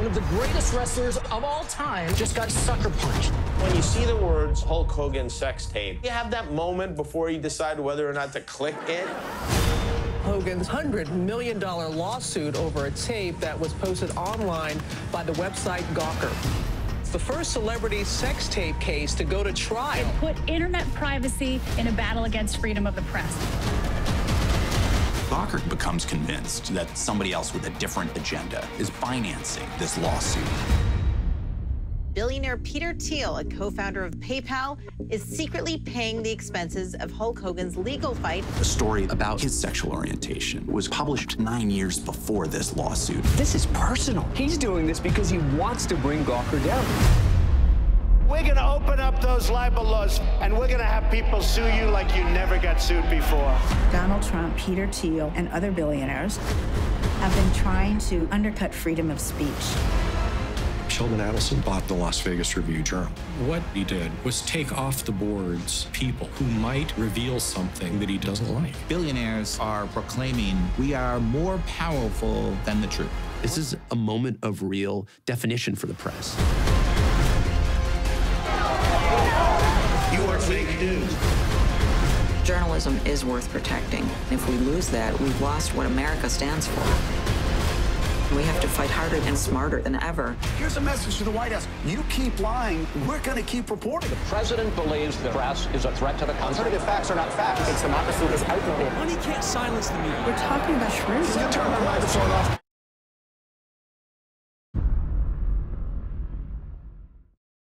one of the greatest wrestlers of all time, just got sucker punched. When you see the words Hulk Hogan sex tape, you have that moment before you decide whether or not to click it. Hogan's $100 million lawsuit over a tape that was posted online by the website Gawker. It's the first celebrity sex tape case to go to trial. It put internet privacy in a battle against freedom of the press. Gawker becomes convinced that somebody else with a different agenda is financing this lawsuit. Billionaire Peter Thiel, a co-founder of PayPal, is secretly paying the expenses of Hulk Hogan's legal fight. A story about his sexual orientation was published nine years before this lawsuit. This is personal. He's doing this because he wants to bring Gawker down. We're going to open up those libel laws, and we're going to have people sue you like you never got sued before. Donald Trump, Peter Thiel, and other billionaires have been trying to undercut freedom of speech. Sheldon Adelson bought the Las Vegas Review Journal. What he did was take off the boards people who might reveal something that he doesn't like. Billionaires are proclaiming we are more powerful than the truth. This is a moment of real definition for the press. Fake news. Journalism is worth protecting. If we lose that, we've lost what America stands for. We have to fight harder and smarter than ever. Here's a message to the White House. You keep lying, we're going to keep reporting. The president believes the press is a threat to the country. Alternative facts are not facts. It's democracy that's is outdated. Money can't silence the media. We're talking about shrooms. You turn the microphone off.